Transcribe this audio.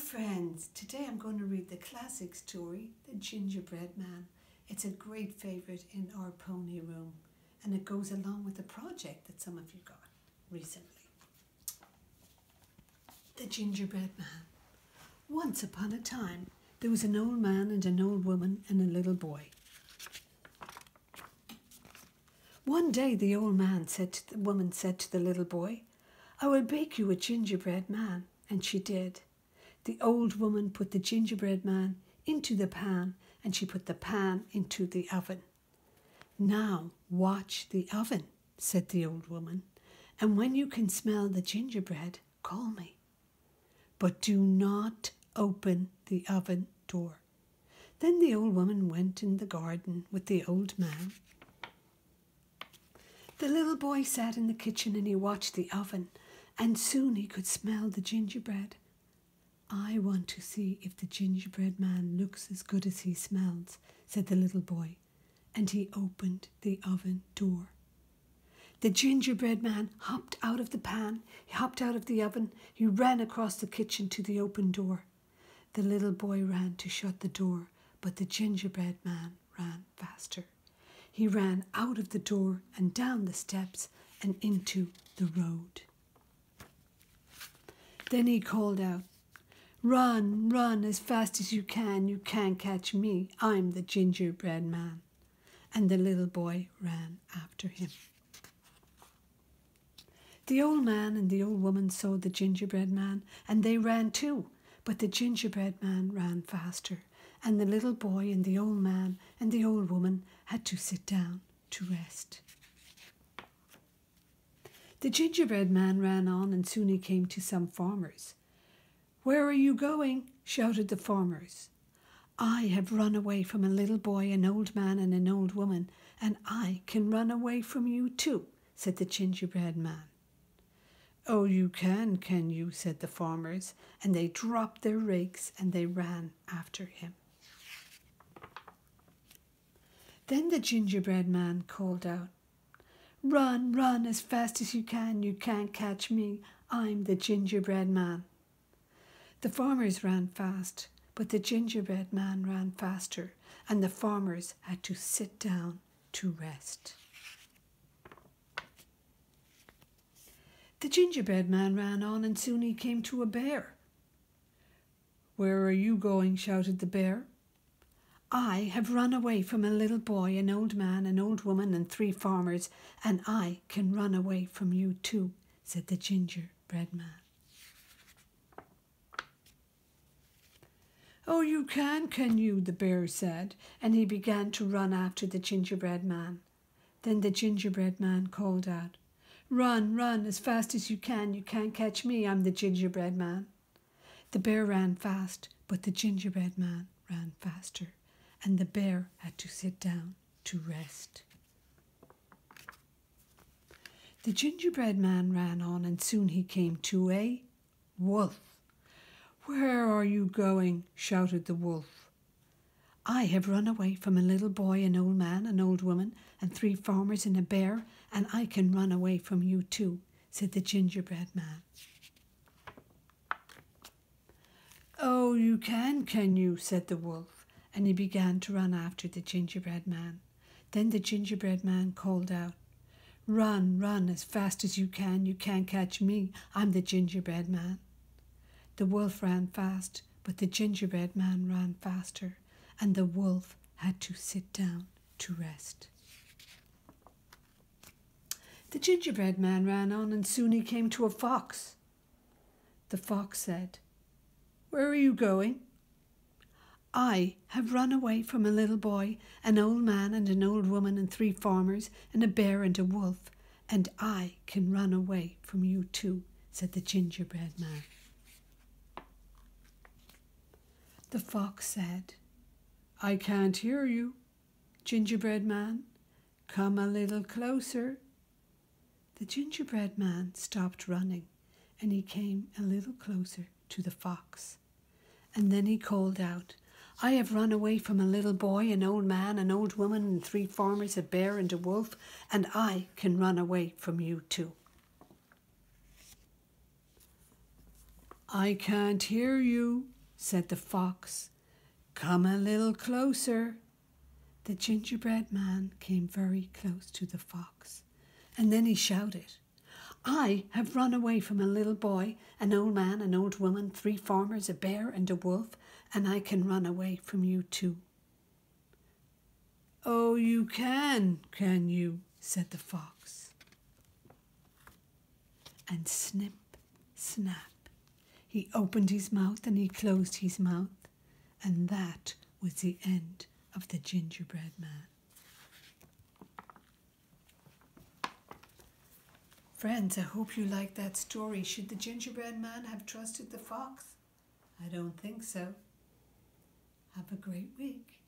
friends, today I'm going to read the classic story, The Gingerbread Man. It's a great favourite in our pony room and it goes along with the project that some of you got recently. The Gingerbread Man. Once upon a time, there was an old man and an old woman and a little boy. One day the old man said to the woman said to the little boy, I will bake you a gingerbread man, and she did. The old woman put the gingerbread man into the pan and she put the pan into the oven. Now watch the oven, said the old woman, and when you can smell the gingerbread, call me. But do not open the oven door. Then the old woman went in the garden with the old man. The little boy sat in the kitchen and he watched the oven, and soon he could smell the gingerbread. I want to see if the gingerbread man looks as good as he smells, said the little boy, and he opened the oven door. The gingerbread man hopped out of the pan, he hopped out of the oven, he ran across the kitchen to the open door. The little boy ran to shut the door, but the gingerbread man ran faster. He ran out of the door and down the steps and into the road. Then he called out, Run, run as fast as you can. You can't catch me. I'm the gingerbread man. And the little boy ran after him. The old man and the old woman saw the gingerbread man, and they ran too. But the gingerbread man ran faster, and the little boy and the old man and the old woman had to sit down to rest. The gingerbread man ran on, and soon he came to some farmers. Where are you going? shouted the farmers. I have run away from a little boy, an old man, and an old woman, and I can run away from you too, said the gingerbread man. Oh, you can, can you? said the farmers, and they dropped their rakes and they ran after him. Then the gingerbread man called out, Run, run as fast as you can. You can't catch me. I'm the gingerbread man. The farmers ran fast, but the gingerbread man ran faster, and the farmers had to sit down to rest. The gingerbread man ran on, and soon he came to a bear. Where are you going? shouted the bear. I have run away from a little boy, an old man, an old woman, and three farmers, and I can run away from you too, said the gingerbread man. Oh, you can, can you? the bear said, and he began to run after the gingerbread man. Then the gingerbread man called out, Run, run, as fast as you can. You can't catch me. I'm the gingerbread man. The bear ran fast, but the gingerbread man ran faster, and the bear had to sit down to rest. The gingerbread man ran on, and soon he came to a wolf. Where are you going? shouted the wolf. I have run away from a little boy, an old man, an old woman, and three farmers and a bear, and I can run away from you too, said the gingerbread man. Oh, you can, can you? said the wolf, and he began to run after the gingerbread man. Then the gingerbread man called out, Run, run as fast as you can. You can't catch me. I'm the gingerbread man. The wolf ran fast, but the gingerbread man ran faster, and the wolf had to sit down to rest. The gingerbread man ran on, and soon he came to a fox. The fox said, Where are you going? I have run away from a little boy, an old man, and an old woman, and three farmers, and a bear and a wolf, and I can run away from you too, said the gingerbread man. The fox said, I can't hear you, gingerbread man. Come a little closer. The gingerbread man stopped running and he came a little closer to the fox. And then he called out, I have run away from a little boy, an old man, an old woman, and three farmers, a bear, and a wolf, and I can run away from you too. I can't hear you, said the fox. Come a little closer. The gingerbread man came very close to the fox, and then he shouted, I have run away from a little boy, an old man, an old woman, three farmers, a bear, and a wolf, and I can run away from you too. Oh, you can, can you? said the fox. And snip, snap, he opened his mouth and he closed his mouth, and that was the end of the gingerbread man. Friends, I hope you liked that story. Should the gingerbread man have trusted the fox? I don't think so. Have a great week.